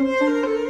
Música